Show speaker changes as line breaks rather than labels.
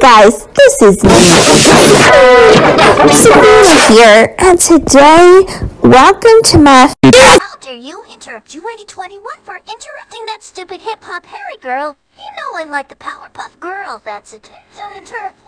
Guys, this is me. Sabrina here, and today, welcome to my
How dare you interrupt You twenty twenty one for interrupting that stupid hip hop Harry girl? You know I like the Powerpuff Girl, that's it. Don't interrupt